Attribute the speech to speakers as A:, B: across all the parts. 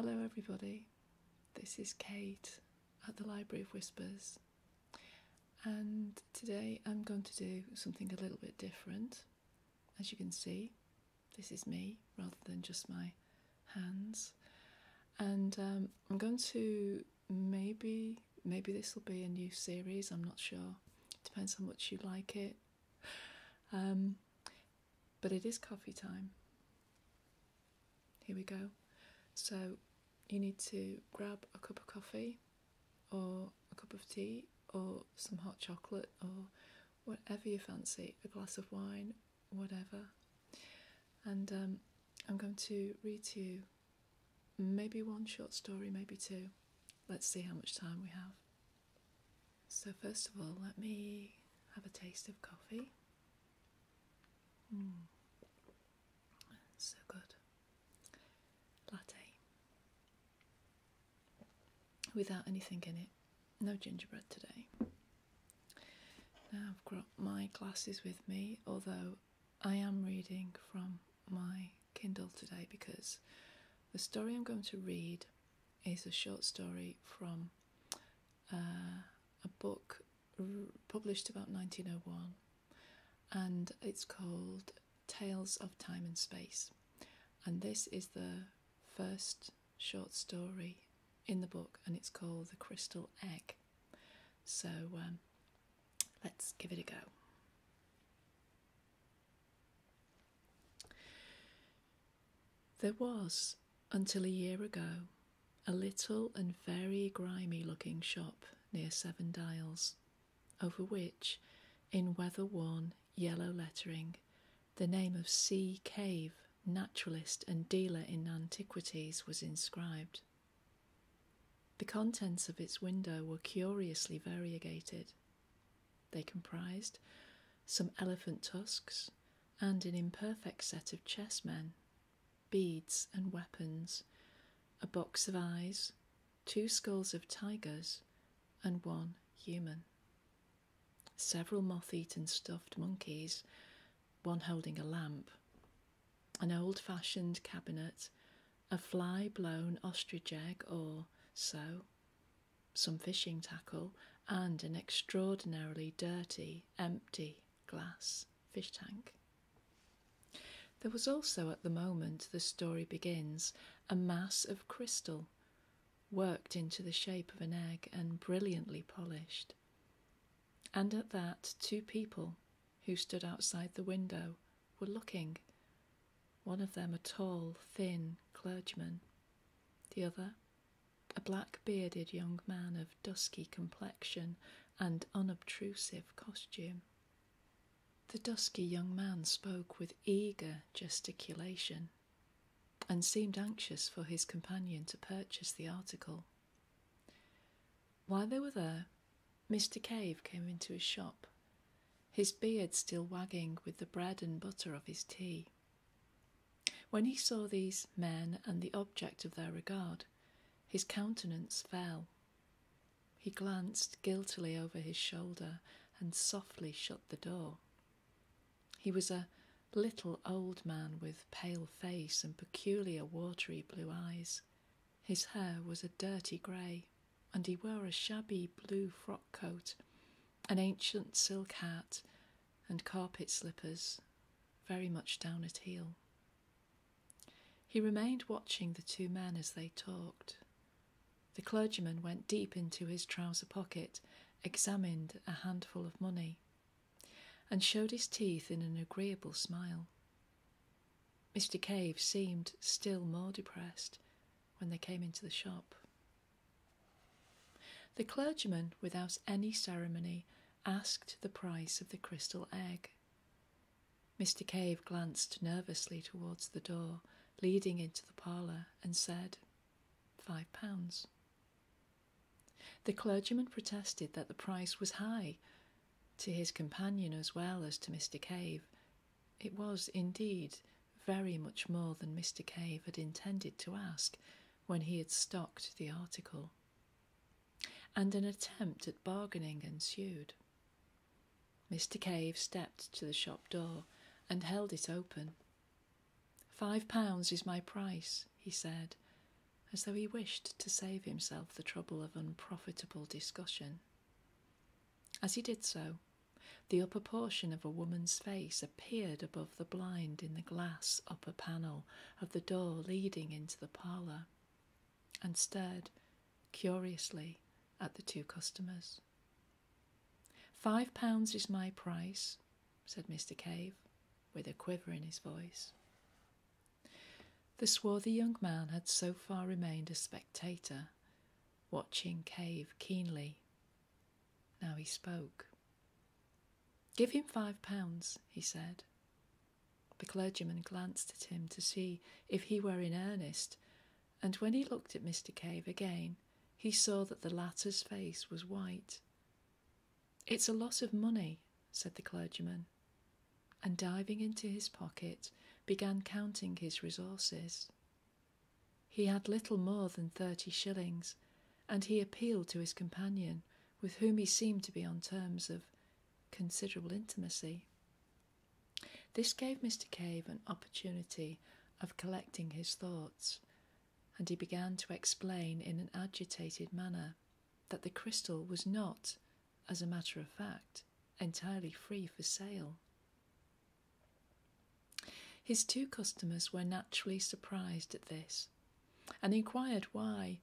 A: Hello, everybody. This is Kate at the Library of Whispers, and today I'm going to do something a little bit different. As you can see, this is me rather than just my hands, and um, I'm going to maybe maybe this will be a new series. I'm not sure. Depends how much you like it. Um, but it is coffee time. Here we go. So you need to grab a cup of coffee or a cup of tea or some hot chocolate or whatever you fancy, a glass of wine, whatever. And um, I'm going to read to you maybe one short story, maybe two. Let's see how much time we have. So, first of all, let me have a taste of coffee. Mm. So good. Without anything in it. No gingerbread today. Now I've got my glasses with me, although I am reading from my Kindle today because the story I'm going to read is a short story from uh, a book published about 1901 and it's called Tales of Time and Space. And this is the first short story in the book, and it's called The Crystal Egg. So um, let's give it a go. There was, until a year ago, a little and very grimy looking shop near Seven Dials, over which, in weather worn yellow lettering, the name of C. Cave, naturalist and dealer in antiquities, was inscribed. The contents of its window were curiously variegated. They comprised some elephant tusks and an imperfect set of chessmen, beads and weapons, a box of eyes, two skulls of tigers, and one human. Several moth eaten stuffed monkeys, one holding a lamp, an old fashioned cabinet, a fly blown ostrich egg or so, some fishing tackle, and an extraordinarily dirty, empty glass fish tank. There was also at the moment the story begins a mass of crystal, worked into the shape of an egg and brilliantly polished. And at that, two people who stood outside the window were looking. One of them a tall, thin clergyman, the other a black bearded young man of dusky complexion and unobtrusive costume. The dusky young man spoke with eager gesticulation and seemed anxious for his companion to purchase the article. While they were there, Mr. Cave came into his shop, his beard still wagging with the bread and butter of his tea. When he saw these men and the object of their regard, his countenance fell. He glanced guiltily over his shoulder and softly shut the door. He was a little old man with pale face and peculiar watery blue eyes. His hair was a dirty grey, and he wore a shabby blue frock coat, an ancient silk hat, and carpet slippers, very much down at heel. He remained watching the two men as they talked. The clergyman went deep into his trouser pocket, examined a handful of money, and showed his teeth in an agreeable smile. Mr. Cave seemed still more depressed when they came into the shop. The clergyman, without any ceremony, asked the price of the crystal egg. Mr. Cave glanced nervously towards the door leading into the parlour and said, Five pounds. The clergyman protested that the price was high to his companion as well as to Mr. Cave. It was indeed very much more than Mr. Cave had intended to ask when he had stocked the article, and an attempt at bargaining ensued. Mr. Cave stepped to the shop door and held it open. Five pounds is my price, he said, as though he wished to save himself the trouble of unprofitable discussion. As he did so, the upper portion of a woman's face appeared above the blind in the glass upper panel of the door leading into the parlour, and stared curiously at the two customers. Five pounds is my price, said Mr. Cave, with a quiver in his voice. The swarthy young man had so far remained a spectator, watching Cave keenly. Now he spoke. Give him five pounds, he said. The clergyman glanced at him to see if he were in earnest, and when he looked at Mr. Cave again, he saw that the latter's face was white. It's a lot of money, said the clergyman, and diving into his pocket, began counting his resources. He had little more than thirty shillings, and he appealed to his companion, with whom he seemed to be on terms of considerable intimacy. This gave Mr. Cave an opportunity of collecting his thoughts, and he began to explain in an agitated manner that the crystal was not, as a matter of fact, entirely free for sale. His two customers were naturally surprised at this, and inquired why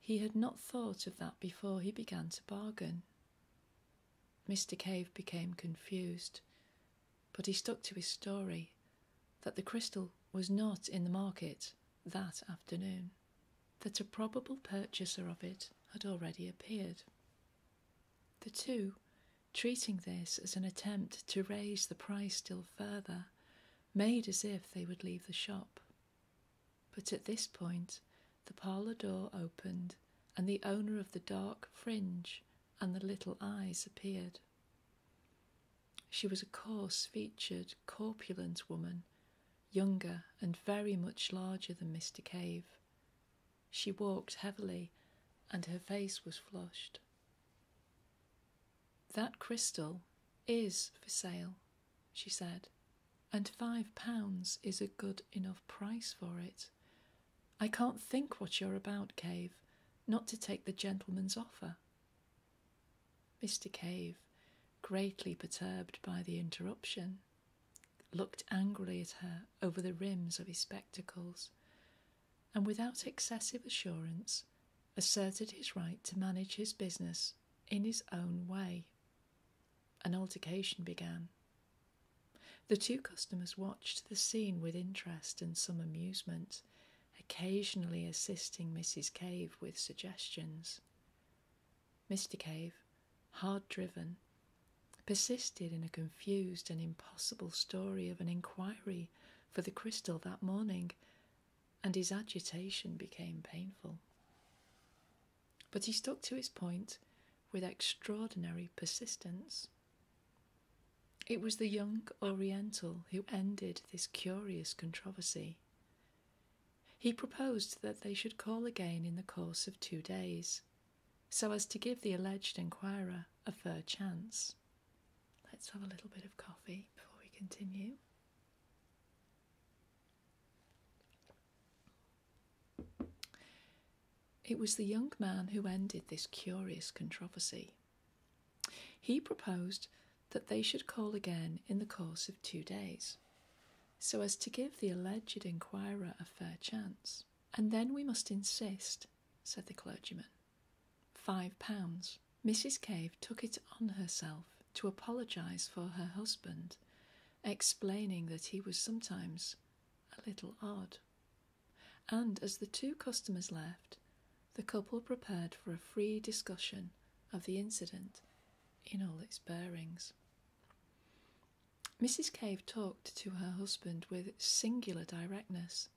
A: he had not thought of that before he began to bargain. Mr. Cave became confused, but he stuck to his story that the crystal was not in the market that afternoon, that a probable purchaser of it had already appeared. The two, treating this as an attempt to raise the price still further, made as if they would leave the shop. But at this point, the parlour door opened, and the owner of the dark fringe and the little eyes appeared. She was a coarse featured, corpulent woman, younger and very much larger than Mr. Cave. She walked heavily, and her face was flushed. That crystal is for sale, she said, and five pounds is a good enough price for it. I can't think what you're about, Cave, not to take the gentleman's offer. Mr. Cave, greatly perturbed by the interruption, looked angrily at her over the rims of his spectacles, and without excessive assurance asserted his right to manage his business in his own way. An altercation began. The two customers watched the scene with interest and some amusement, occasionally assisting Mrs. Cave with suggestions. Mr. Cave, hard driven, persisted in a confused and impossible story of an inquiry for the crystal that morning, and his agitation became painful. But he stuck to his point with extraordinary persistence. It was the young Oriental who ended this curious controversy. He proposed that they should call again in the course of two days, so as to give the alleged inquirer a fair chance. Let's have a little bit of coffee before we continue. It was the young man who ended this curious controversy. He proposed that they should call again in the course of two days, so as to give the alleged inquirer a fair chance. And then we must insist, said the clergyman. Five pounds. Mrs. Cave took it on herself to apologise for her husband, explaining that he was sometimes a little odd. And as the two customers left, the couple prepared for a free discussion of the incident in all its bearings. Mrs. Cave talked to her husband with singular directness.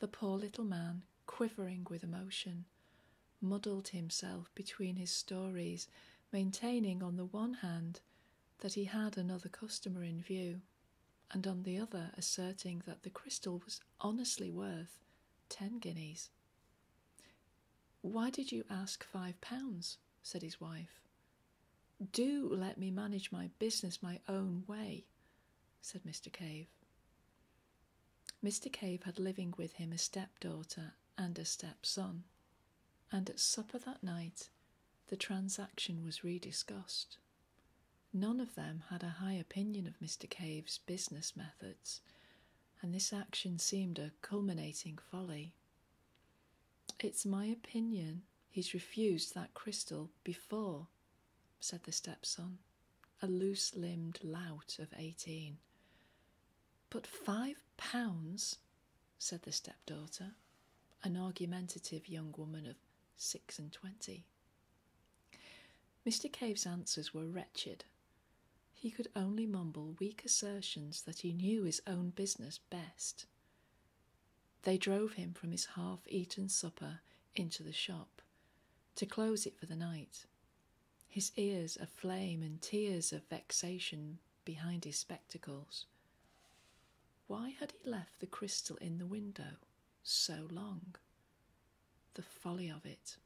A: The poor little man, quivering with emotion, muddled himself between his stories, maintaining on the one hand that he had another customer in view, and on the other asserting that the crystal was honestly worth ten guineas. Why did you ask five pounds? said his wife. Do let me manage my business my own way, said Mr. Cave. Mr. Cave had living with him a stepdaughter and a stepson, and at supper that night the transaction was rediscussed. None of them had a high opinion of Mr. Cave's business methods, and this action seemed a culminating folly. It's my opinion he's refused that crystal before, said the stepson, a loose limbed lout of eighteen. But five pounds, said the stepdaughter, an argumentative young woman of six and twenty. Mr. Cave's answers were wretched. He could only mumble weak assertions that he knew his own business best. They drove him from his half eaten supper into the shop to close it for the night, his ears aflame and tears of vexation behind his spectacles. Why had he left the crystal in the window so long? The folly of it.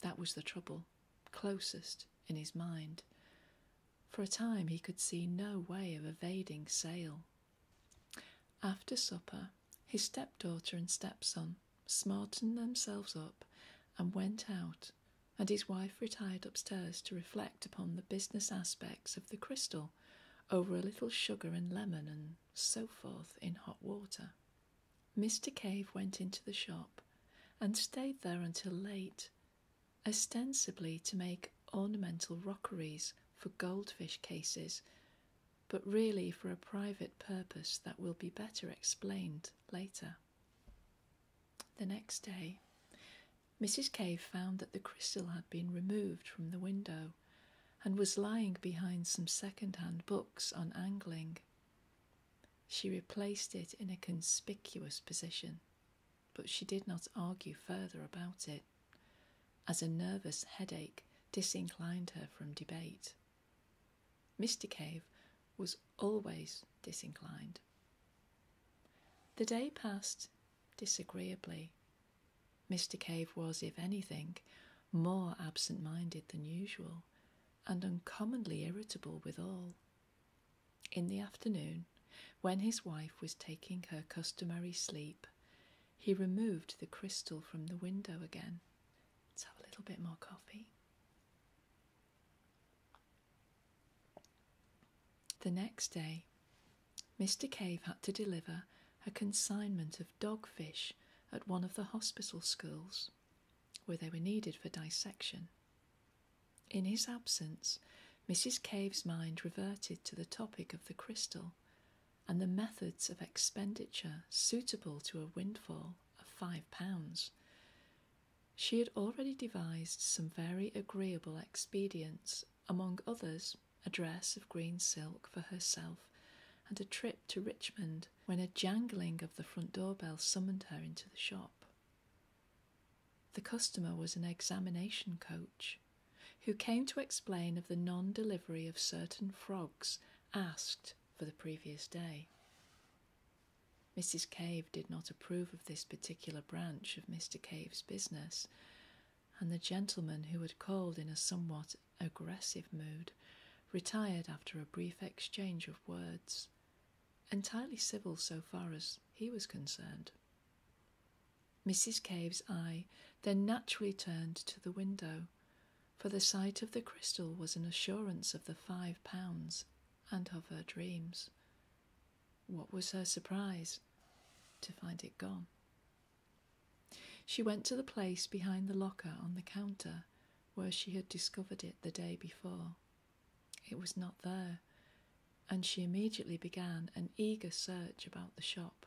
A: That was the trouble, closest in his mind. For a time he could see no way of evading sale. After supper, his stepdaughter and stepson smartened themselves up and went out, and his wife retired upstairs to reflect upon the business aspects of the crystal over a little sugar and lemon and so forth in hot water. Mr. Cave went into the shop and stayed there until late, ostensibly to make ornamental rockeries for goldfish cases, but really for a private purpose that will be better explained later. The next day, Mrs. Cave found that the crystal had been removed from the window and was lying behind some second hand books on angling. She replaced it in a conspicuous position, but she did not argue further about it, as a nervous headache disinclined her from debate. Mr. Cave was always disinclined. The day passed disagreeably. Mr. Cave was, if anything, more absent minded than usual, and uncommonly irritable withal. In the afternoon, when his wife was taking her customary sleep, he removed the crystal from the window again. Let's have a little bit more coffee. The next day, Mr. Cave had to deliver a consignment of dogfish at one of the hospital schools, where they were needed for dissection. In his absence, Mrs. Cave's mind reverted to the topic of the crystal and the methods of expenditure suitable to a windfall of five pounds. She had already devised some very agreeable expedients, among others, a dress of green silk for herself and a trip to Richmond when a jangling of the front doorbell summoned her into the shop. The customer was an examination coach who came to explain of the non delivery of certain frogs asked for the previous day. Mrs. Cave did not approve of this particular branch of Mr. Cave's business, and the gentleman who had called in a somewhat aggressive mood retired after a brief exchange of words, entirely civil so far as he was concerned. Mrs. Cave's eye then naturally turned to the window, for the sight of the crystal was an assurance of the five pounds and of her dreams. What was her surprise to find it gone? She went to the place behind the locker on the counter where she had discovered it the day before. It was not there, and she immediately began an eager search about the shop.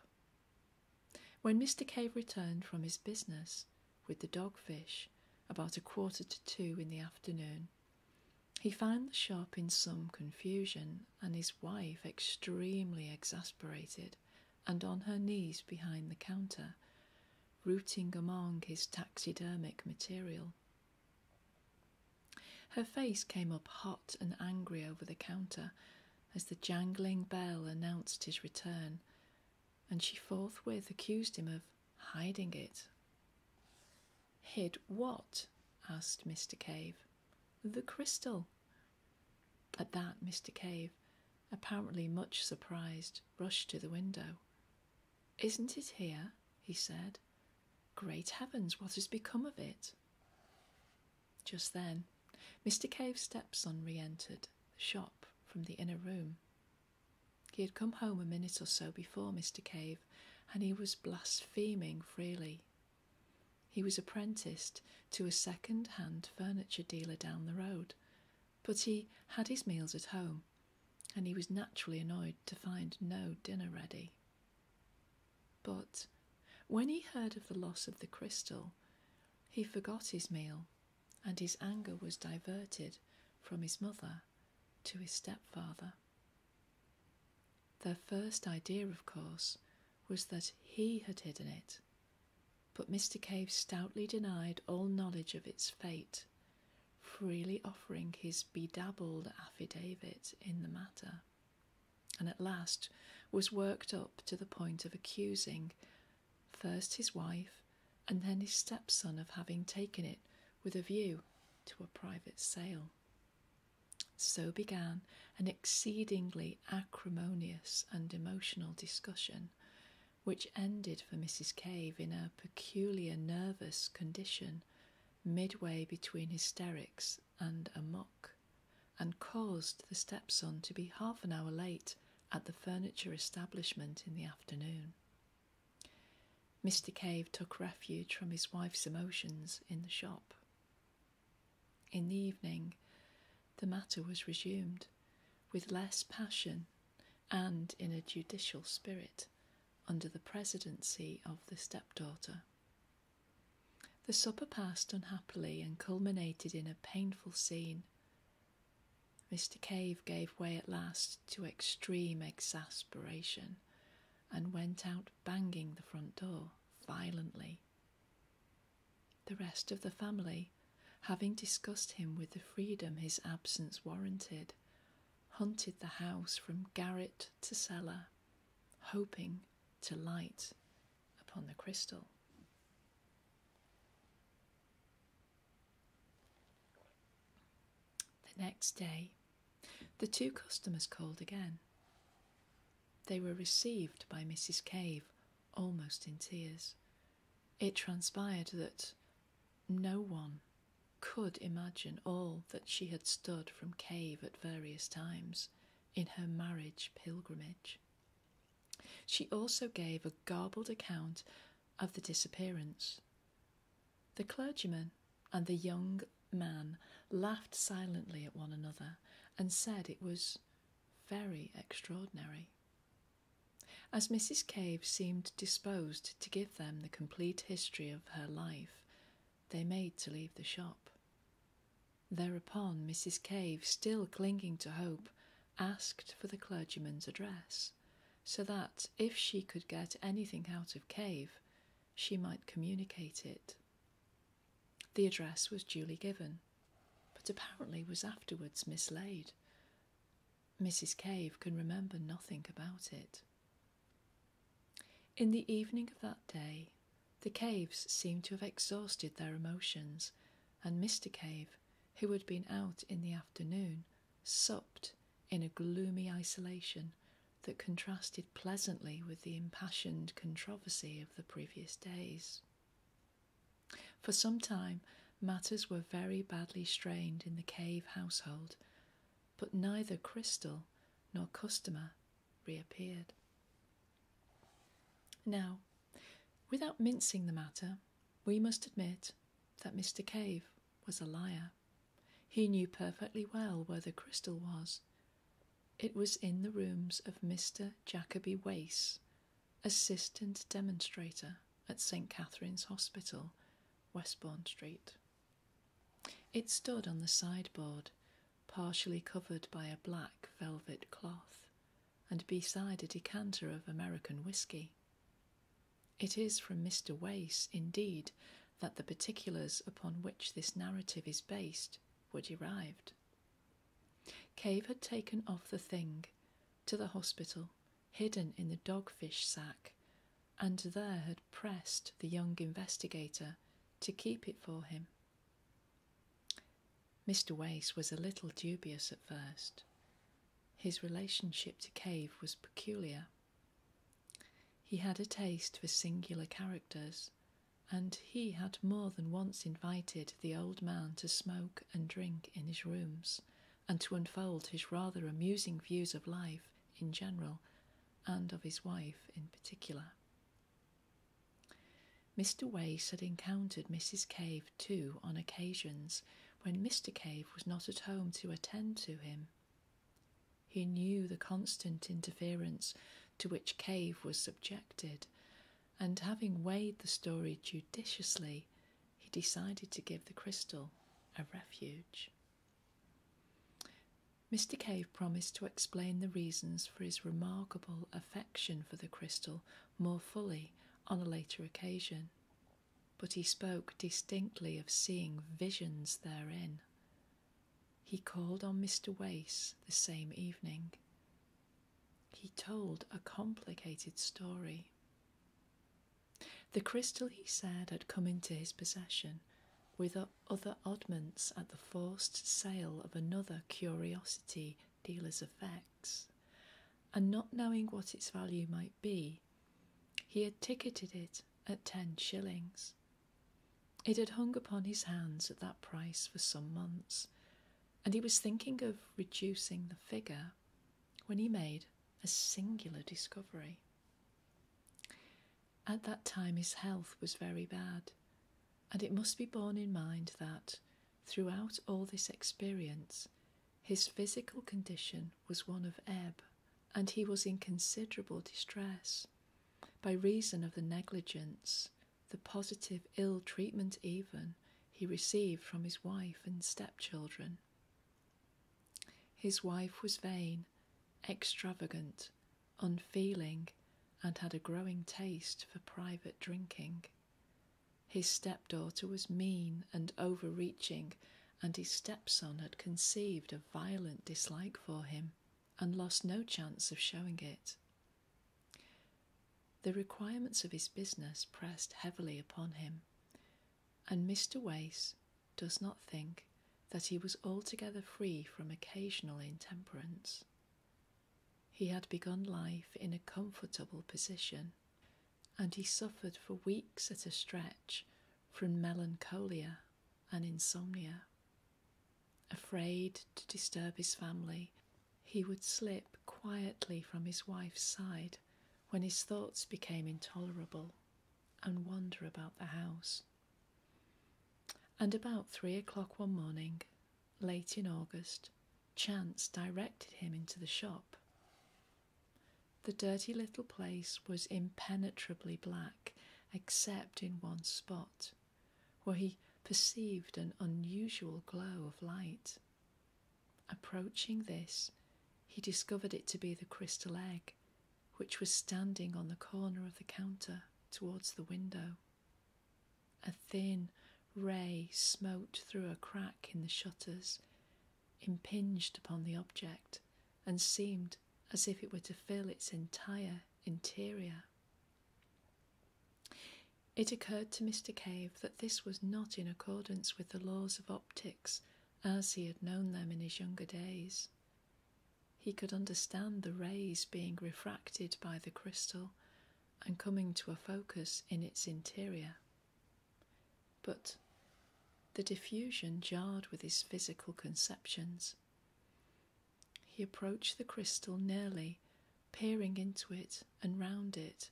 A: When Mr. Cave returned from his business with the dogfish about a quarter to two in the afternoon, he found the shop in some confusion and his wife extremely exasperated and on her knees behind the counter, rooting among his taxidermic material. Her face came up hot and angry over the counter as the jangling bell announced his return, and she forthwith accused him of hiding it. Hid what? asked Mr. Cave. The crystal. At that, Mr. Cave, apparently much surprised, rushed to the window. Isn't it here? he said. Great heavens, what has become of it? Just then, Mr. Cave's stepson re entered the shop from the inner room. He had come home a minute or so before Mr. Cave, and he was blaspheming freely. He was apprenticed to a second hand furniture dealer down the road, but he had his meals at home, and he was naturally annoyed to find no dinner ready. But when he heard of the loss of the crystal, he forgot his meal, and his anger was diverted from his mother to his stepfather. Their first idea, of course, was that he had hidden it, but Mr. Cave stoutly denied all knowledge of its fate, freely offering his bedabbled affidavit in the matter, and at last was worked up to the point of accusing first his wife and then his stepson of having taken it with a view to a private sale. So began an exceedingly acrimonious and emotional discussion, which ended for Mrs. Cave in a peculiar nervous condition midway between hysterics and amok, and caused the stepson to be half an hour late at the furniture establishment in the afternoon. Mr. Cave took refuge from his wife's emotions in the shop. In the evening, the matter was resumed with less passion and in a judicial spirit under the presidency of the stepdaughter. The supper passed unhappily and culminated in a painful scene. Mr. Cave gave way at last to extreme exasperation and went out banging the front door violently. The rest of the family, having discussed him with the freedom his absence warranted, hunted the house from garret to cellar, hoping to light upon the crystal. The next day, the two customers called again. They were received by Mrs. Cave almost in tears. It transpired that no one could imagine all that she had stood from Cave at various times in her marriage pilgrimage. She also gave a garbled account of the disappearance. The clergyman and the young man laughed silently at one another and said it was very extraordinary. As Mrs. Cave seemed disposed to give them the complete history of her life, they made to leave the shop. Thereupon, Mrs. Cave, still clinging to hope, asked for the clergyman's address, so that if she could get anything out of Cave, she might communicate it. The address was duly given, but apparently was afterwards mislaid. Mrs. Cave can remember nothing about it. In the evening of that day, the caves seemed to have exhausted their emotions, and Mr. Cave, who had been out in the afternoon, supped in a gloomy isolation that contrasted pleasantly with the impassioned controversy of the previous days. For some time, matters were very badly strained in the cave household, but neither Crystal nor customer reappeared. Now, without mincing the matter, we must admit that Mr. Cave was a liar. He knew perfectly well where the crystal was. It was in the rooms of Mr. Jacoby Wace, assistant demonstrator at St. Catherine's Hospital, Westbourne Street. It stood on the sideboard, partially covered by a black velvet cloth, and beside a decanter of American whisky. It is from Mr. Wace, indeed, that the particulars upon which this narrative is based were derived. Cave had taken off the thing to the hospital, hidden in the dogfish sack, and there had pressed the young investigator to keep it for him. Mr. Wace was a little dubious at first. His relationship to Cave was peculiar. He had a taste for singular characters, and he had more than once invited the old man to smoke and drink in his rooms, and to unfold his rather amusing views of life in general and of his wife in particular. Mr. Wace had encountered Mrs. Cave too on occasions when Mr. Cave was not at home to attend to him. He knew the constant interference to which Cave was subjected, and having weighed the story judiciously, he decided to give the crystal a refuge. Mr. Cave promised to explain the reasons for his remarkable affection for the crystal more fully on a later occasion, but he spoke distinctly of seeing visions therein. He called on Mr. Wace the same evening. He told a complicated story. The crystal, he said, had come into his possession with other oddments at the forced sale of another curiosity dealer's effects, and not knowing what its value might be, he had ticketed it at ten shillings. It had hung upon his hands at that price for some months, and he was thinking of reducing the figure when he made a singular discovery. At that time, his health was very bad, and it must be borne in mind that, throughout all this experience, his physical condition was one of ebb, and he was in considerable distress by reason of the negligence, the positive ill treatment even, he received from his wife and stepchildren. His wife was vain, extravagant, unfeeling, and had a growing taste for private drinking. His stepdaughter was mean and overreaching, and his stepson had conceived a violent dislike for him and lost no chance of showing it. The requirements of his business pressed heavily upon him, and Mr. Wace does not think that he was altogether free from occasional intemperance. He had begun life in a comfortable position, and he suffered for weeks at a stretch from melancholia and insomnia. Afraid to disturb his family, he would slip quietly from his wife's side when his thoughts became intolerable and wander about the house. And about three o'clock one morning, late in August, chance directed him into the shop. The dirty little place was impenetrably black, except in one spot, where he perceived an unusual glow of light. Approaching this, he discovered it to be the crystal egg, which was standing on the corner of the counter towards the window. A thin, ray smote through a crack in the shutters, impinged upon the object, and seemed as if it were to fill its entire interior. It occurred to Mr. Cave that this was not in accordance with the laws of optics as he had known them in his younger days. He could understand the rays being refracted by the crystal and coming to a focus in its interior. But the diffusion jarred with his physical conceptions. He approached the crystal nearly, peering into it and round it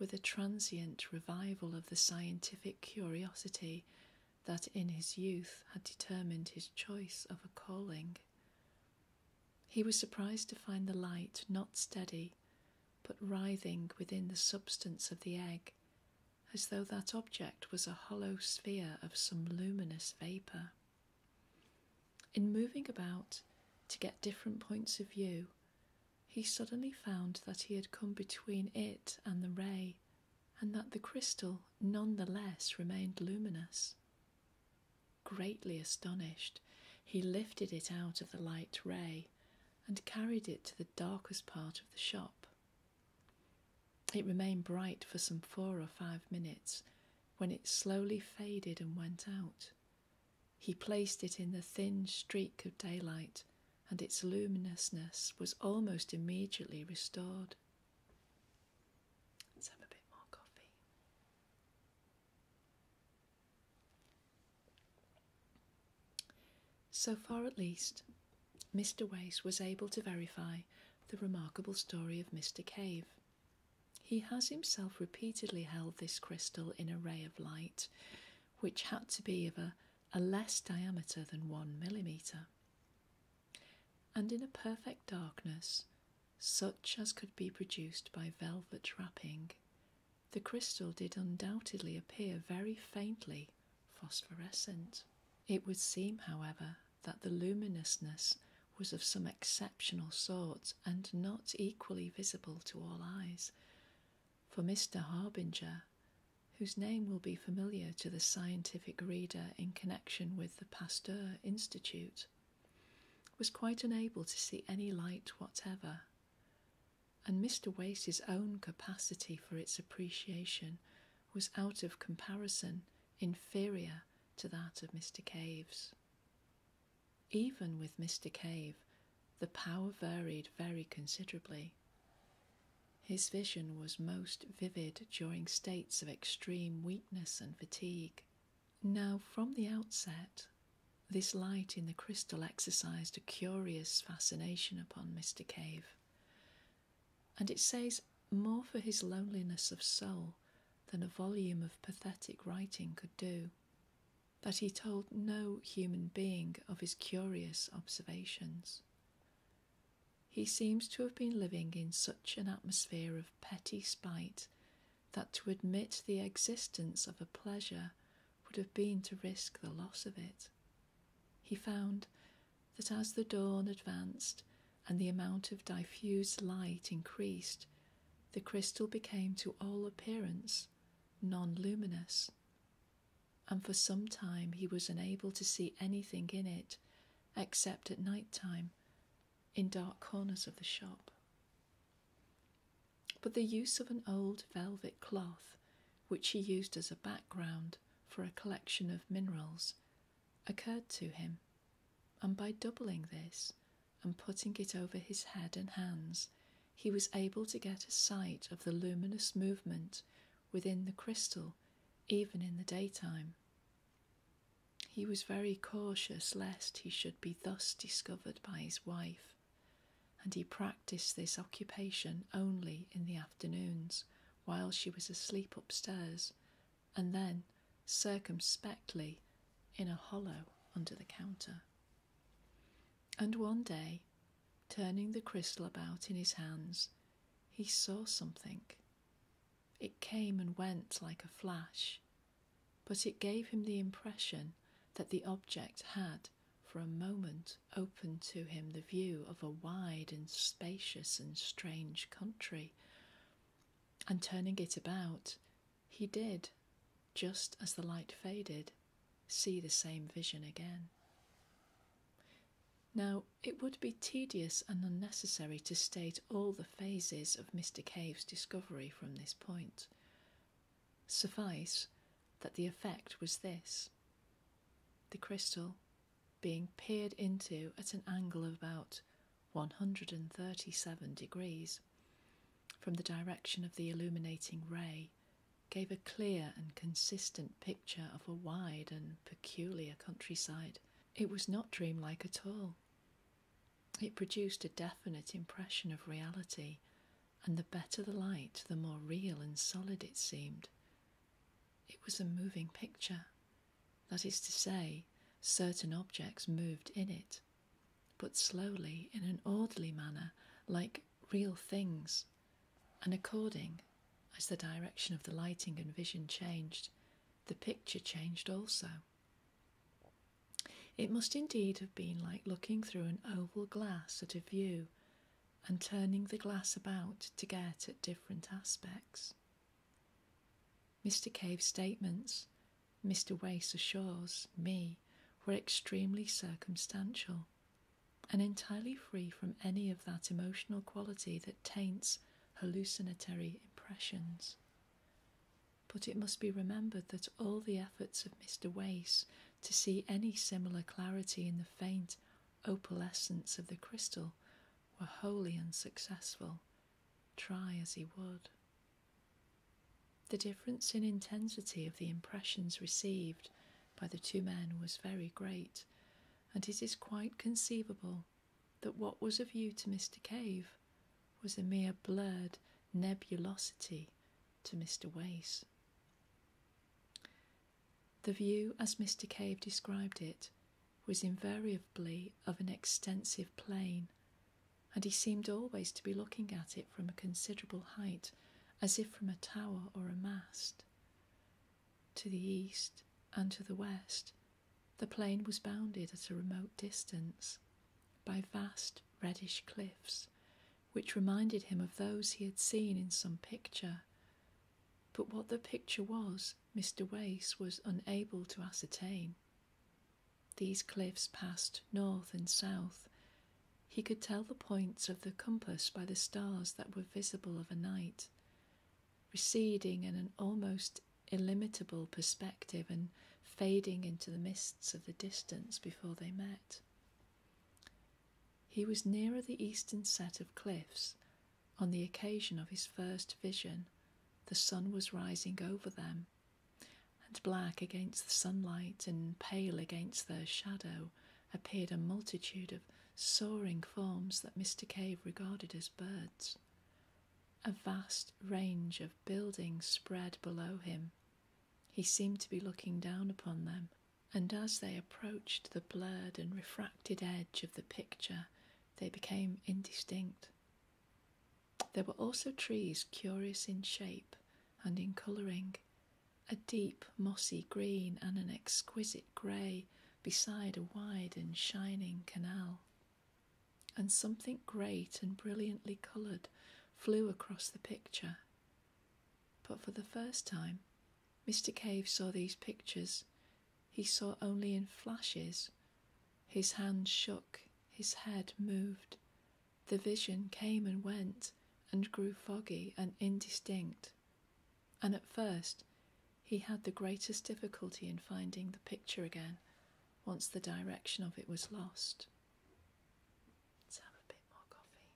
A: with a transient revival of the scientific curiosity that in his youth had determined his choice of a calling. He was surprised to find the light not steady, but writhing within the substance of the egg as though that object was a hollow sphere of some luminous vapour. In moving about to get different points of view, he suddenly found that he had come between it and the ray, and that the crystal none the less remained luminous. Greatly astonished, he lifted it out of the light ray and carried it to the darkest part of the shop. It remained bright for some four or five minutes when it slowly faded and went out. He placed it in the thin streak of daylight, and its luminousness was almost immediately restored. Let's have a bit more coffee. So far, at least, Mr. Wace was able to verify the remarkable story of Mr. Cave. He has himself repeatedly held this crystal in a ray of light, which had to be of a, a less diameter than one millimetre. And in a perfect darkness, such as could be produced by velvet wrapping, the crystal did undoubtedly appear very faintly phosphorescent. It would seem, however, that the luminousness was of some exceptional sort and not equally visible to all eyes, for Mr. Harbinger, whose name will be familiar to the scientific reader in connection with the Pasteur Institute, was quite unable to see any light whatever, and Mr. Wace's own capacity for its appreciation was out of comparison inferior to that of Mr. Cave's. Even with Mr. Cave, the power varied very considerably. His vision was most vivid during states of extreme weakness and fatigue. Now, from the outset, this light in the crystal exercised a curious fascination upon Mr. Cave, and it says more for his loneliness of soul than a volume of pathetic writing could do, that he told no human being of his curious observations. He seems to have been living in such an atmosphere of petty spite that to admit the existence of a pleasure would have been to risk the loss of it. He found that as the dawn advanced and the amount of diffused light increased, the crystal became to all appearance non luminous, and for some time he was unable to see anything in it except at night time in dark corners of the shop. But the use of an old velvet cloth, which he used as a background for a collection of minerals, occurred to him, and by doubling this and putting it over his head and hands, he was able to get a sight of the luminous movement within the crystal, even in the daytime. He was very cautious lest he should be thus discovered by his wife, and he practiced this occupation only in the afternoons while she was asleep upstairs, and then circumspectly in a hollow under the counter. And one day, turning the crystal about in his hands, he saw something. It came and went like a flash, but it gave him the impression that the object had for a moment opened to him the view of a wide and spacious and strange country. And turning it about, he did, just as the light faded, see the same vision again. Now, it would be tedious and unnecessary to state all the phases of Mr. Cave's discovery from this point. Suffice that the effect was this the crystal being peered into at an angle of about 137 degrees from the direction of the illuminating ray gave a clear and consistent picture of a wide and peculiar countryside. It was not dreamlike at all. It produced a definite impression of reality, and the better the light, the more real and solid it seemed. It was a moving picture. That is to say, certain objects moved in it, but slowly in an orderly manner, like real things, and according as the direction of the lighting and vision changed, the picture changed also. It must indeed have been like looking through an oval glass at a view and turning the glass about to get at different aspects. Mr. Cave's statements, Mr. Wace assures me, were extremely circumstantial and entirely free from any of that emotional quality that taints hallucinatory impressions. But it must be remembered that all the efforts of Mr. Wace to see any similar clarity in the faint opalescence of the crystal were wholly unsuccessful, try as he would. The difference in intensity of the impressions received by the two men was very great, and it is quite conceivable that what was of view to Mr. Cave was a mere blurred nebulosity to Mr. Wace. The view, as Mr. Cave described it, was invariably of an extensive plain, and he seemed always to be looking at it from a considerable height, as if from a tower or a mast. To the east and to the west, the plain was bounded at a remote distance by vast reddish cliffs, which reminded him of those he had seen in some picture. But what the picture was, Mr. Wace was unable to ascertain. These cliffs passed north and south. He could tell the points of the compass by the stars that were visible of a night, receding in an almost illimitable perspective and fading into the mists of the distance before they met. He was nearer the eastern set of cliffs on the occasion of his first vision. The sun was rising over them, and black against the sunlight and pale against their shadow appeared a multitude of soaring forms that Mr. Cave regarded as birds. A vast range of buildings spread below him. He seemed to be looking down upon them, and as they approached the blurred and refracted edge of the picture, they became indistinct. There were also trees curious in shape and in colouring, a deep mossy green and an exquisite grey beside a wide and shining canal. And something great and brilliantly coloured flew across the picture. But for the first time, Mr. Cave saw these pictures. He saw only in flashes. His hands shook, his head moved. The vision came and went and grew foggy and indistinct. And at first, he had the greatest difficulty in finding the picture again once the direction of it was lost. Let's have a bit more coffee.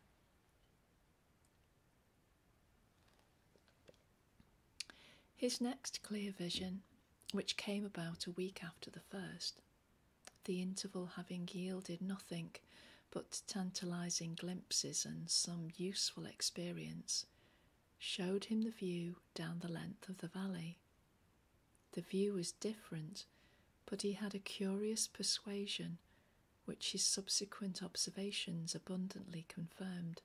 A: His next clear vision, which came about a week after the first, the interval having yielded nothing but tantalizing glimpses and some useful experience, showed him the view down the length of the valley. The view was different, but he had a curious persuasion, which his subsequent observations abundantly confirmed,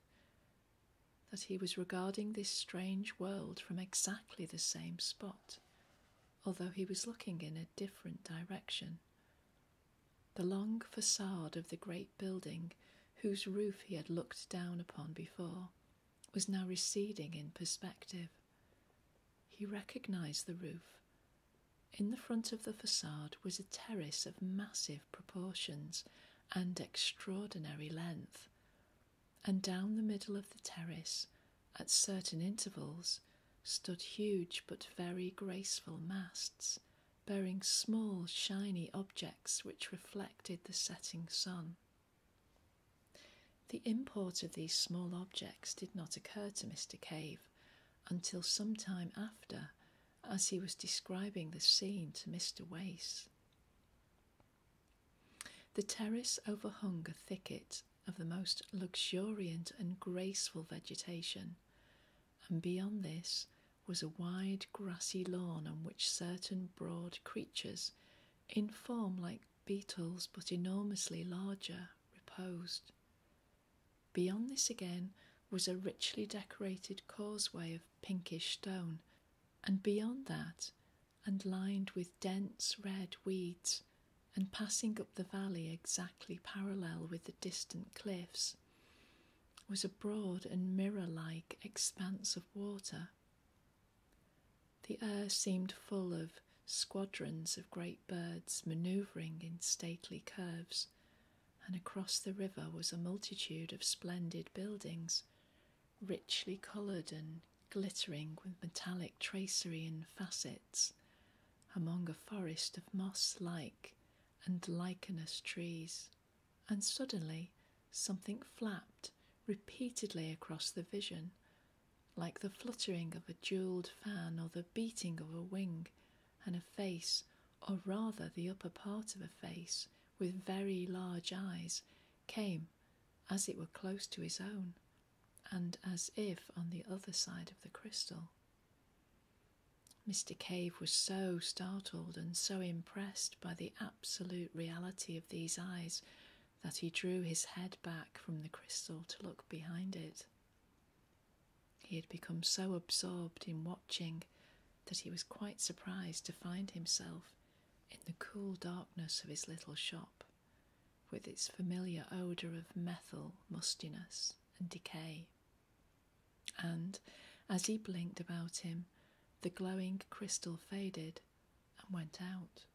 A: that he was regarding this strange world from exactly the same spot, although he was looking in a different direction. The long facade of the great building, whose roof he had looked down upon before, was now receding in perspective. He recognized the roof. In the front of the facade was a terrace of massive proportions and extraordinary length, and down the middle of the terrace, at certain intervals, stood huge but very graceful masts, bearing small shiny objects which reflected the setting sun. The import of these small objects did not occur to Mr. Cave until some time after, as he was describing the scene to Mr. Wace. The terrace overhung a thicket of the most luxuriant and graceful vegetation, and beyond this was a wide grassy lawn on which certain broad creatures, in form like beetles but enormously larger, reposed. Beyond this again was a richly decorated causeway of pinkish stone, and beyond that, and lined with dense red weeds, and passing up the valley exactly parallel with the distant cliffs, was a broad and mirror like expanse of water. The air seemed full of squadrons of great birds manoeuvring in stately curves and across the river was a multitude of splendid buildings, richly coloured and glittering with metallic tracery and facets, among a forest of moss like and lichenous trees. And suddenly something flapped repeatedly across the vision, like the fluttering of a jewelled fan or the beating of a wing, and a face, or rather the upper part of a face, with very large eyes came as it were close to his own, and as if on the other side of the crystal. Mr. Cave was so startled and so impressed by the absolute reality of these eyes that he drew his head back from the crystal to look behind it. He had become so absorbed in watching that he was quite surprised to find himself in the cool darkness of his little shop, with its familiar odour of methyl, mustiness, and decay. And as he blinked about him, the glowing crystal faded and went out.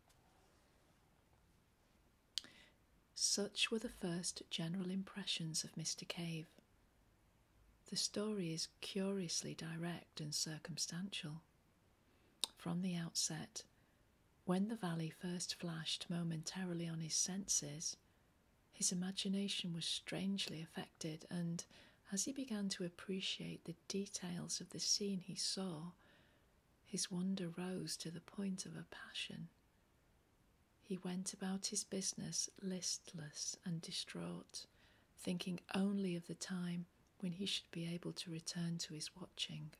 A: Such were the first general impressions of Mr. Cave. The story is curiously direct and circumstantial. From the outset, when the valley first flashed momentarily on his senses, his imagination was strangely affected, and as he began to appreciate the details of the scene he saw, his wonder rose to the point of a passion. He went about his business listless and distraught, thinking only of the time when he should be able to return to his watching.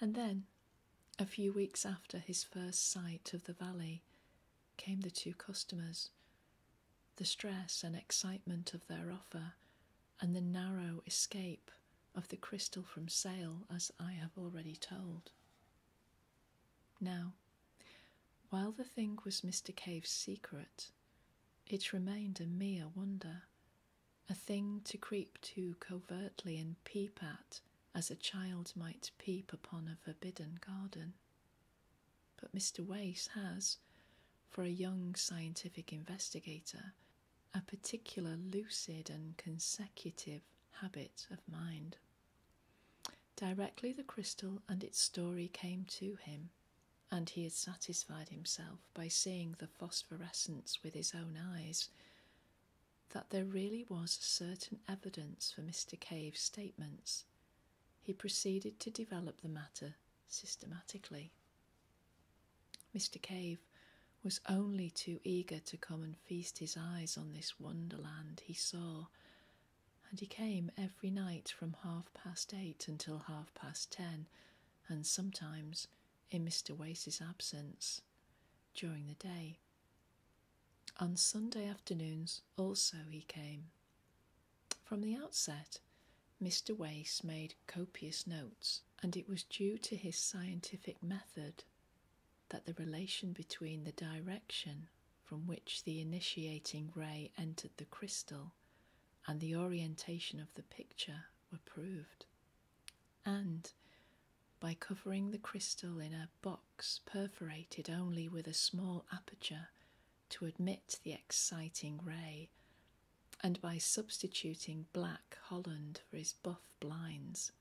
A: And then, a few weeks after his first sight of the valley, came the two customers. The stress and excitement of their offer, and the narrow escape of the crystal from sale, as I have already told. Now, while the thing was Mr. Cave's secret, it remained a mere wonder, a thing to creep to covertly and peep at as a child might peep upon a forbidden garden. But Mr. Wace has, for a young scientific investigator, a particular lucid and consecutive habit of mind. Directly the crystal and its story came to him, and he had satisfied himself by seeing the phosphorescence with his own eyes, that there really was certain evidence for Mr. Cave's statements, he proceeded to develop the matter systematically. Mr. Cave was only too eager to come and feast his eyes on this wonderland he saw, and he came every night from half past eight until half past ten, and sometimes in Mr. Wace's absence during the day. On Sunday afternoons also he came. From the outset, Mr. Wace made copious notes, and it was due to his scientific method that the relation between the direction from which the initiating ray entered the crystal and the orientation of the picture were proved. And by covering the crystal in a box perforated only with a small aperture to admit the exciting ray, and by substituting black Holland for his buff blinds,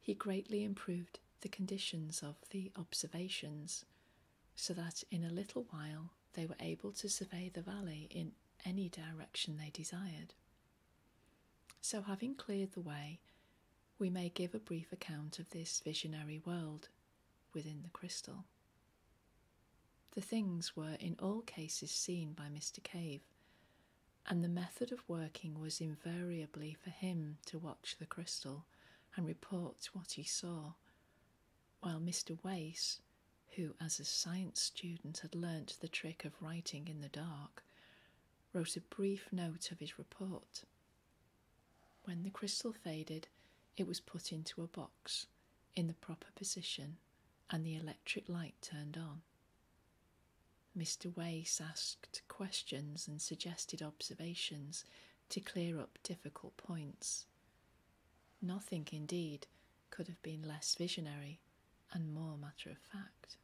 A: he greatly improved the conditions of the observations, so that in a little while they were able to survey the valley in any direction they desired. So, having cleared the way, we may give a brief account of this visionary world within the crystal. The things were in all cases seen by Mr. Cave, and the method of working was invariably for him to watch the crystal and report what he saw, while Mr. Wace, who as a science student had learnt the trick of writing in the dark, wrote a brief note of his report. When the crystal faded, it was put into a box in the proper position and the electric light turned on. Mr. Wace asked questions and suggested observations to clear up difficult points. Nothing, indeed, could have been less visionary and more matter of fact.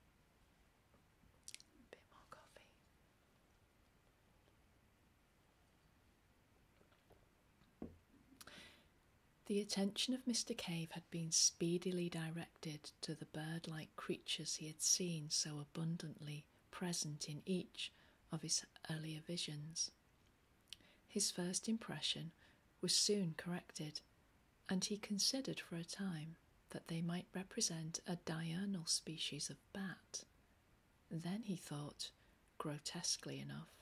A: The attention of Mr. Cave had been speedily directed to the bird like creatures he had seen so abundantly present in each of his earlier visions. His first impression was soon corrected, and he considered for a time that they might represent a diurnal species of bat. Then he thought, grotesquely enough,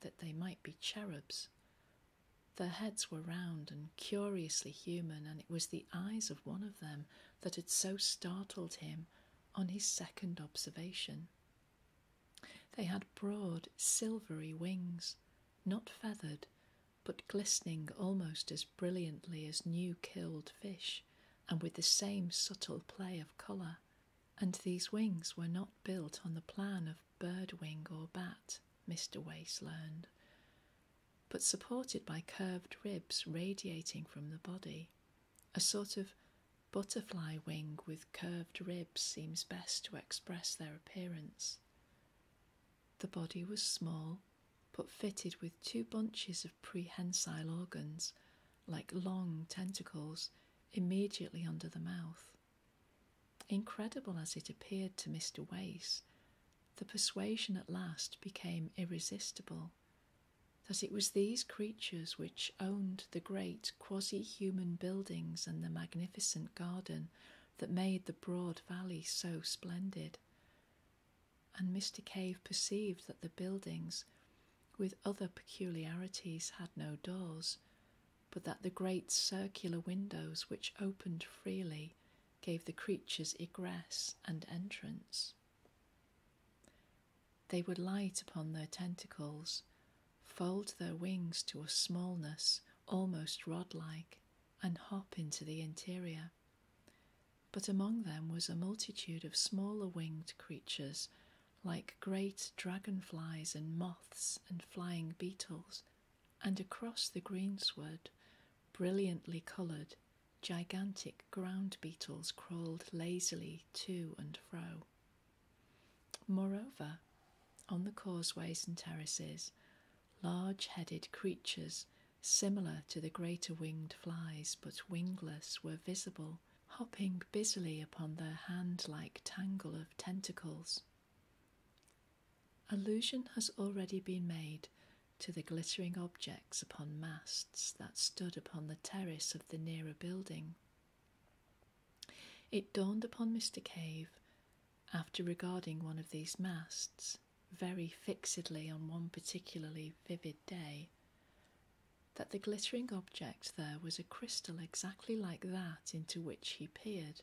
A: that they might be cherubs. Their heads were round and curiously human, and it was the eyes of one of them that had so startled him on his second observation. They had broad, silvery wings, not feathered, but glistening almost as brilliantly as new killed fish, and with the same subtle play of colour. And these wings were not built on the plan of bird wing or bat, Mr. Wace learned, but supported by curved ribs radiating from the body. A sort of butterfly wing with curved ribs seems best to express their appearance. The body was small, but fitted with two bunches of prehensile organs, like long tentacles, immediately under the mouth. Incredible as it appeared to Mr. Wace, the persuasion at last became irresistible that it was these creatures which owned the great quasi human buildings and the magnificent garden that made the broad valley so splendid. And Mr. Cave perceived that the buildings, with other peculiarities, had no doors, but that the great circular windows which opened freely gave the creatures egress and entrance. They would light upon their tentacles, fold their wings to a smallness almost rod like, and hop into the interior. But among them was a multitude of smaller winged creatures, like great dragonflies and moths and flying beetles, and across the greensward, brilliantly coloured, gigantic ground beetles crawled lazily to and fro. Moreover, on the causeways and terraces, large headed creatures similar to the greater winged flies but wingless were visible, hopping busily upon their hand like tangle of tentacles. Allusion has already been made to the glittering objects upon masts that stood upon the terrace of the nearer building. It dawned upon Mr. Cave, after regarding one of these masts very fixedly on one particularly vivid day, that the glittering object there was a crystal exactly like that into which he peered,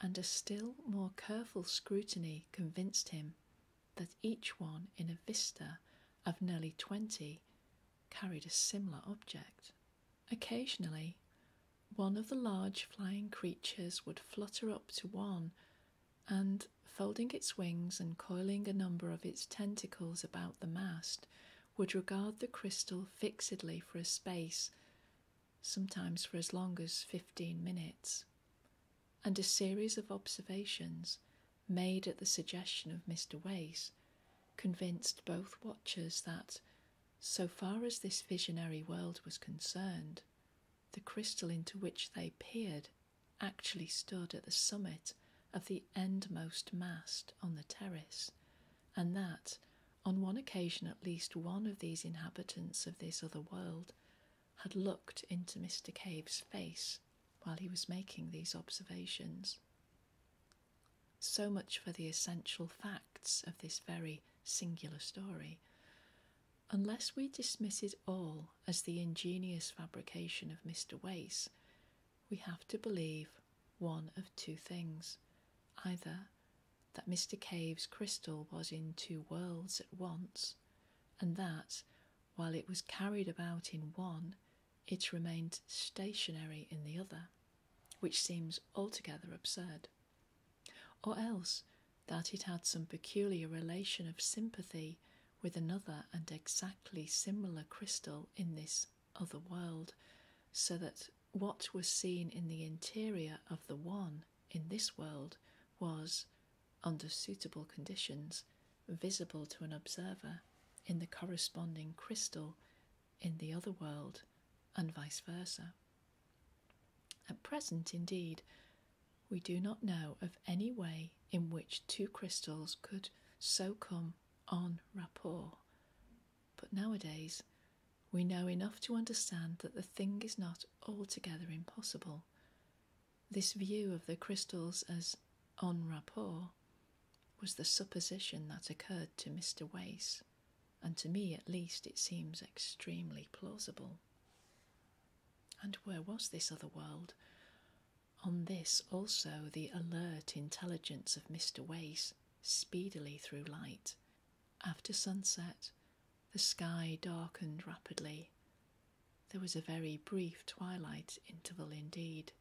A: and a still more careful scrutiny convinced him that each one in a vista of nearly twenty carried a similar object. Occasionally, one of the large flying creatures would flutter up to one and, folding its wings and coiling a number of its tentacles about the mast, would regard the crystal fixedly for a space, sometimes for as long as fifteen minutes. And a series of observations, made at the suggestion of Mr. Wace, convinced both watchers that, so far as this visionary world was concerned, the crystal into which they peered actually stood at the summit of the endmost mast on the terrace, and that, on one occasion at least, one of these inhabitants of this other world had looked into Mr. Cave's face while he was making these observations. So much for the essential facts of this very singular story. Unless we dismiss it all as the ingenious fabrication of Mr. Wace, we have to believe one of two things either that Mr. Cave's crystal was in two worlds at once, and that, while it was carried about in one, it remained stationary in the other, which seems altogether absurd, or else that it had some peculiar relation of sympathy with another and exactly similar crystal in this other world, so that what was seen in the interior of the one in this world was, under suitable conditions, visible to an observer in the corresponding crystal in the other world, and vice versa. At present, indeed, we do not know of any way in which two crystals could so come en rapport, but nowadays we know enough to understand that the thing is not altogether impossible. This view of the crystals as en rapport was the supposition that occurred to Mr. Wace, and to me at least it seems extremely plausible. And where was this other world? On this also the alert intelligence of Mr. Wace speedily threw light. After sunset, the sky darkened rapidly. There was a very brief twilight interval indeed,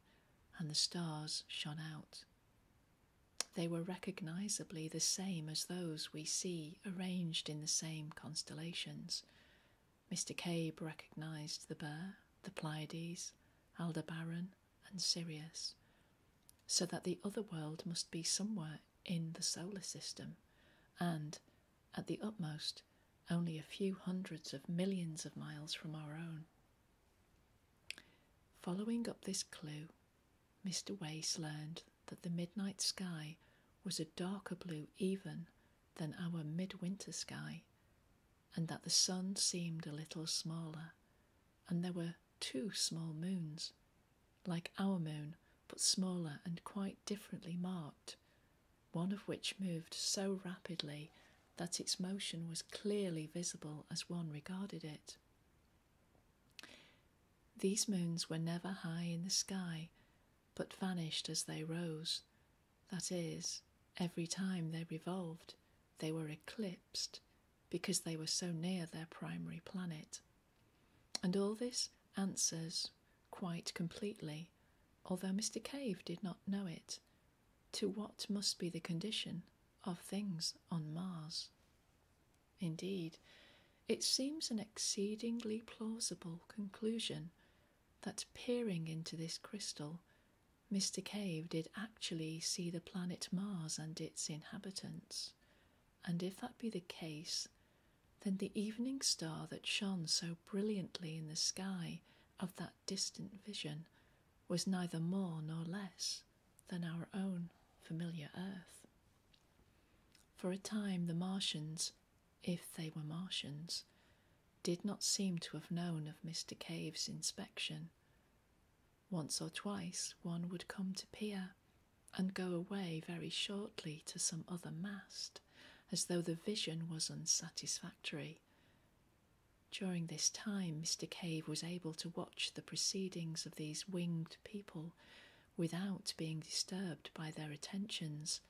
A: and the stars shone out. They were recognizably the same as those we see arranged in the same constellations. Mr. Cave recognized the Bear, the Pleiades, Aldebaran, and Sirius, so that the other world must be somewhere in the solar system, and, at the utmost, only a few hundreds of millions of miles from our own. Following up this clue, Mr. Wace learned that the midnight sky was a darker blue even than our midwinter sky, and that the sun seemed a little smaller, and there were two small moons, like our moon, but smaller and quite differently marked, one of which moved so rapidly that its motion was clearly visible as one regarded it. These moons were never high in the sky, but vanished as they rose. That is, every time they revolved, they were eclipsed because they were so near their primary planet. And all this answers quite completely, although Mr. Cave did not know it, to what must be the condition of things on Mars. Indeed, it seems an exceedingly plausible conclusion that peering into this crystal, Mr. Cave did actually see the planet Mars and its inhabitants. And if that be the case, then the evening star that shone so brilliantly in the sky of that distant vision was neither more nor less than our own familiar Earth. For a time, the Martians, if they were Martians, did not seem to have known of Mr. Cave's inspection. Once or twice one would come to peer and go away very shortly to some other mast, as though the vision was unsatisfactory. During this time, Mr. Cave was able to watch the proceedings of these winged people without being disturbed by their attentions,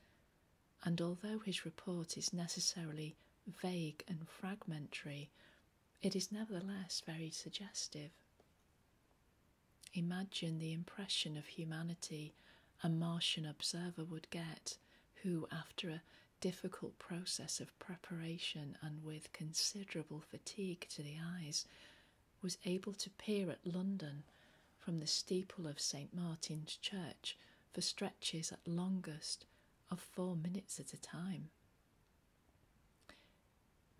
A: and although his report is necessarily vague and fragmentary, it is nevertheless very suggestive. Imagine the impression of humanity a Martian observer would get, who, after a difficult process of preparation and with considerable fatigue to the eyes, was able to peer at London from the steeple of St. Martin's Church for stretches at longest of four minutes at a time.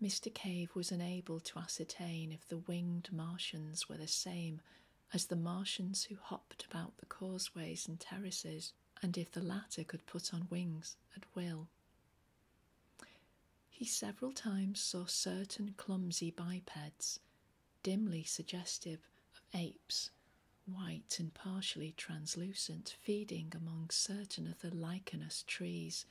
A: Mr. Cave was unable to ascertain if the winged Martians were the same as the Martians who hopped about the causeways and terraces, and if the latter could put on wings at will. He several times saw certain clumsy bipeds, dimly suggestive of apes, white and partially translucent, feeding among certain of the lichenous trees,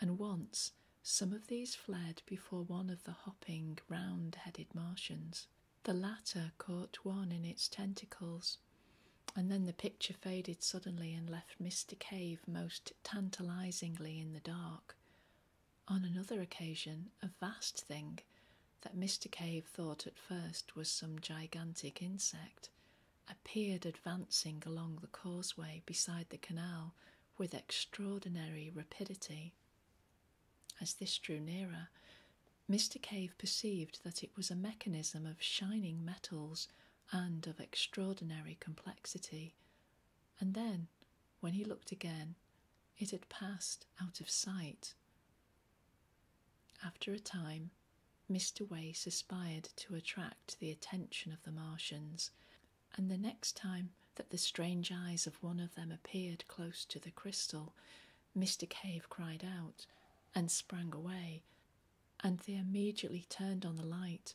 A: and once some of these fled before one of the hopping, round headed Martians. The latter caught one in its tentacles, and then the picture faded suddenly and left Mr. Cave most tantalizingly in the dark. On another occasion, a vast thing that Mr. Cave thought at first was some gigantic insect appeared advancing along the causeway beside the canal with extraordinary rapidity. As this drew nearer, Mr. Cave perceived that it was a mechanism of shining metals and of extraordinary complexity, and then, when he looked again, it had passed out of sight. After a time, Mr. Wace aspired to attract the attention of the Martians, and the next time that the strange eyes of one of them appeared close to the crystal, Mr. Cave cried out and sprang away, and they immediately turned on the light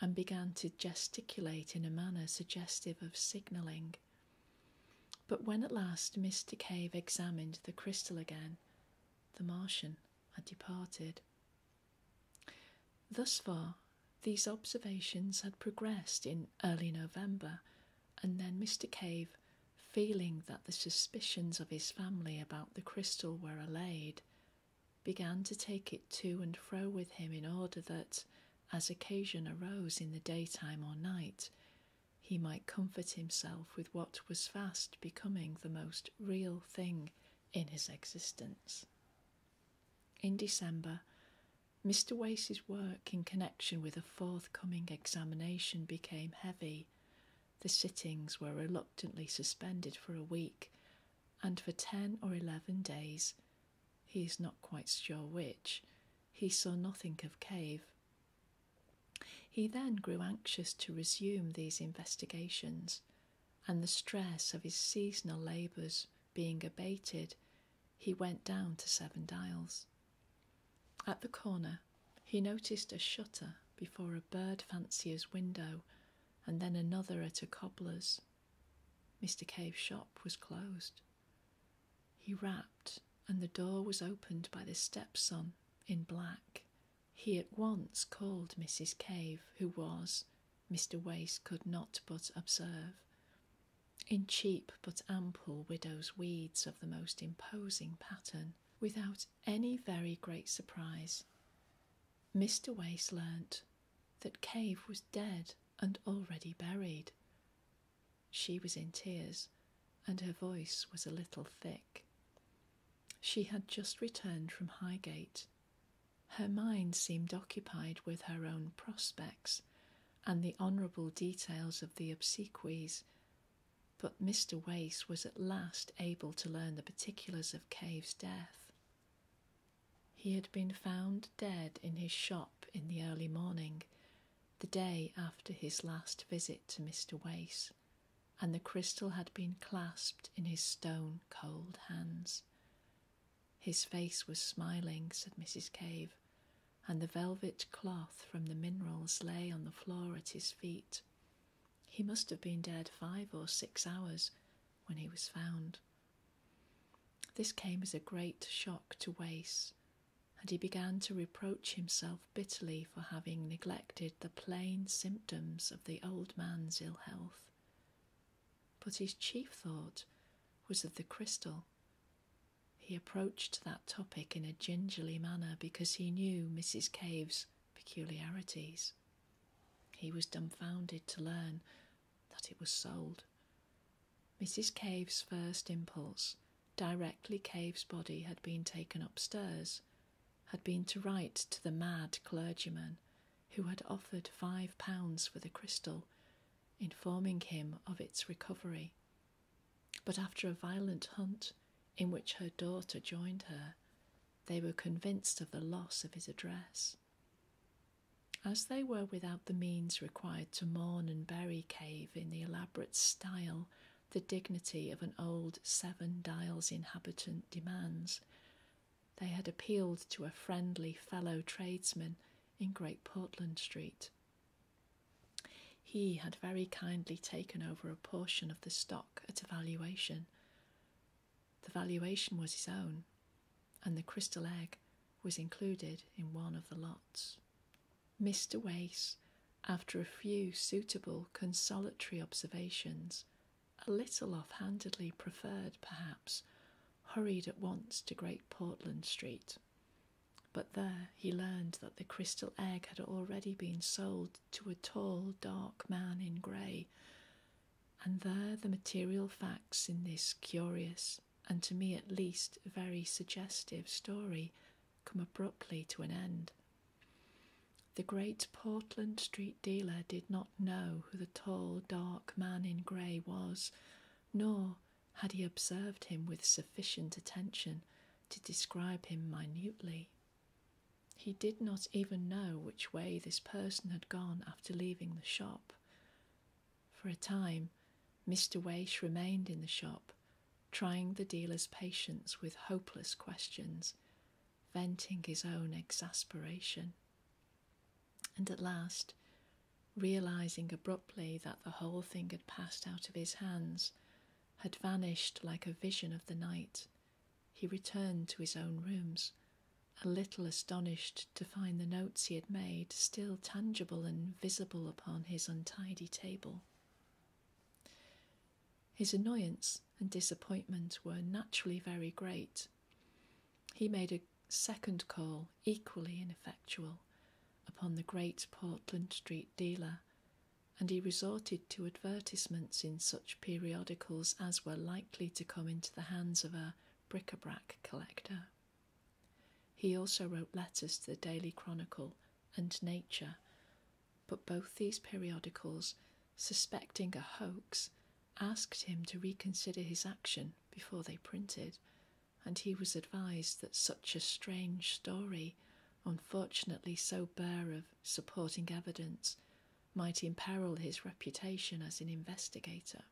A: and began to gesticulate in a manner suggestive of signalling. But when at last Mr. Cave examined the crystal again, the Martian had departed. Thus far, these observations had progressed in early November, and then Mr. Cave, feeling that the suspicions of his family about the crystal were allayed, began to take it to and fro with him in order that, as occasion arose in the daytime or night, he might comfort himself with what was fast becoming the most real thing in his existence. In December, Mr. Wace's work in connection with a forthcoming examination became heavy. The sittings were reluctantly suspended for a week, and for ten or eleven days, he is not quite sure which, he saw nothing of Cave. He then grew anxious to resume these investigations, and the stress of his seasonal labours being abated, he went down to Seven Dials. At the corner, he noticed a shutter before a bird fancier's window and then another at a cobbler's. Mr. Cave's shop was closed. He rapped, and the door was opened by the stepson in black. He at once called Mrs. Cave, who was, Mr. Wace could not but observe, in cheap but ample widow's weeds of the most imposing pattern, without any very great surprise. Mr. Wace learnt that Cave was dead and already buried. She was in tears, and her voice was a little thick. She had just returned from Highgate. Her mind seemed occupied with her own prospects and the honourable details of the obsequies, but Mr. Wace was at last able to learn the particulars of Cave's death. He had been found dead in his shop in the early morning, the day after his last visit to Mr. Wace, and the crystal had been clasped in his stone cold hands. His face was smiling, said Mrs. Cave, and the velvet cloth from the minerals lay on the floor at his feet. He must have been dead five or six hours when he was found. This came as a great shock to Wace, and he began to reproach himself bitterly for having neglected the plain symptoms of the old man's ill health. But his chief thought was of the crystal he approached that topic in a gingerly manner because he knew Mrs. Cave's peculiarities. He was dumbfounded to learn that it was sold. Mrs. Cave's first impulse, directly Cave's body had been taken upstairs, had been to write to the mad clergyman who had offered five pounds for the crystal, informing him of its recovery. But after a violent hunt, in which her daughter joined her, they were convinced of the loss of his address. As they were without the means required to mourn and bury Cave in the elaborate style the dignity of an old Seven Dials inhabitant demands, they had appealed to a friendly fellow tradesman in Great Portland Street. He had very kindly taken over a portion of the stock at a valuation the valuation was his own, and the crystal egg was included in one of the lots. Mr. Wace, after a few suitable consolatory observations, a little off-handedly preferred, perhaps, hurried at once to Great Portland Street. But there he learned that the crystal egg had already been sold to a tall, dark man in grey, and there the material facts in this curious and to me at least very suggestive story come abruptly to an end. The great Portland Street dealer did not know who the tall, dark man in grey was, nor had he observed him with sufficient attention to describe him minutely. He did not even know which way this person had gone after leaving the shop. For a time, Mr. Wace remained in the shop, trying the dealer's patience with hopeless questions, venting his own exasperation. And at last, realizing abruptly that the whole thing had passed out of his hands, had vanished like a vision of the night, he returned to his own rooms a little astonished to find the notes he had made still tangible and visible upon his untidy table. His annoyance and disappointment were naturally very great. He made a second call, equally ineffectual, upon the great Portland Street dealer, and he resorted to advertisements in such periodicals as were likely to come into the hands of a bric a brac collector. He also wrote letters to the Daily Chronicle and Nature, but both these periodicals, suspecting a hoax, asked him to reconsider his action before they printed, and he was advised that such a strange story, unfortunately so bare of supporting evidence, might imperil his reputation as an investigator.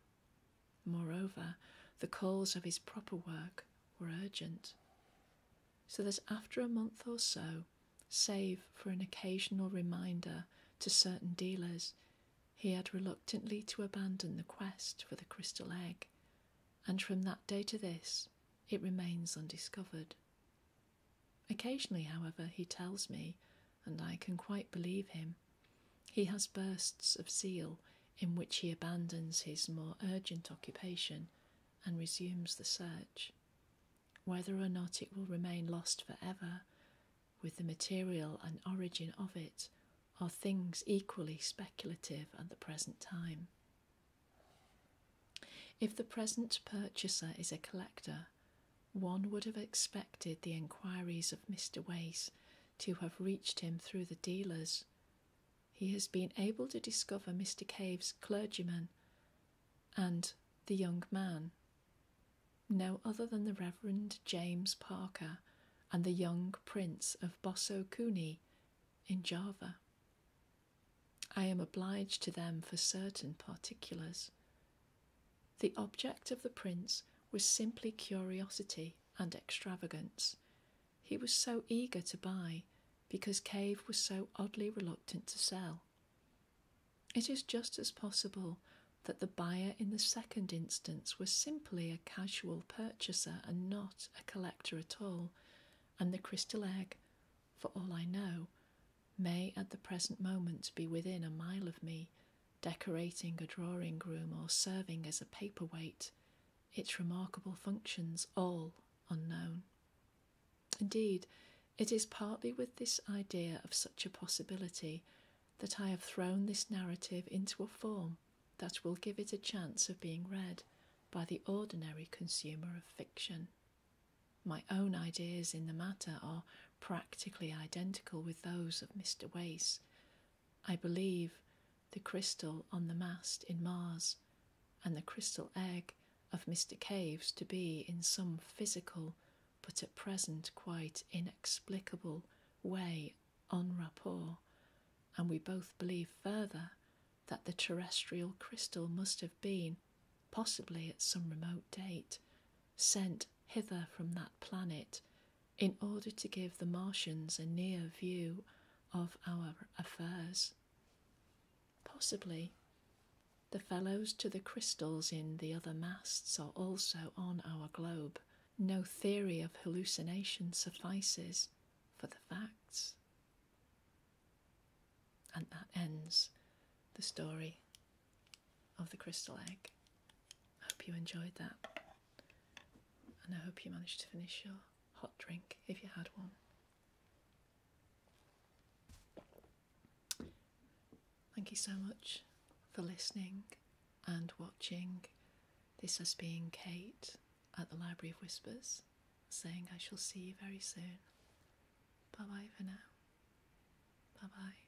A: Moreover, the calls of his proper work were urgent. So that after a month or so, save for an occasional reminder to certain dealers, he had reluctantly to abandon the quest for the crystal egg, and from that day to this, it remains undiscovered. Occasionally, however, he tells me, and I can quite believe him, he has bursts of zeal in which he abandons his more urgent occupation and resumes the search. Whether or not it will remain lost forever, with the material and origin of it, are things equally speculative at the present time. If the present purchaser is a collector, one would have expected the enquiries of Mr. Wace to have reached him through the dealers. He has been able to discover Mr. Cave's clergyman and the young man, no other than the Reverend James Parker and the young Prince of Bosso Kuni in Java. I am obliged to them for certain particulars. The object of the prince was simply curiosity and extravagance. He was so eager to buy because Cave was so oddly reluctant to sell. It is just as possible that the buyer in the second instance was simply a casual purchaser and not a collector at all, and the crystal egg, for all I know, may at the present moment be within a mile of me, decorating a drawing room or serving as a paperweight, its remarkable functions all unknown. Indeed, it is partly with this idea of such a possibility that I have thrown this narrative into a form that will give it a chance of being read by the ordinary consumer of fiction. My own ideas in the matter are practically identical with those of Mr. Wace. I believe the crystal on the mast in Mars and the crystal egg of Mr. Caves to be in some physical but at present quite inexplicable way en rapport, and we both believe further that the terrestrial crystal must have been, possibly at some remote date, sent hither from that planet in order to give the Martians a near view of our affairs. Possibly the fellows to the crystals in the other masts are also on our globe. No theory of hallucination suffices for the facts. And that ends the story of the crystal egg. I hope you enjoyed that. And I hope you managed to finish your hot drink if you had one. Thank you so much for listening and watching. This has been Kate at the Library of Whispers saying I shall see you very soon. Bye bye for now. Bye bye.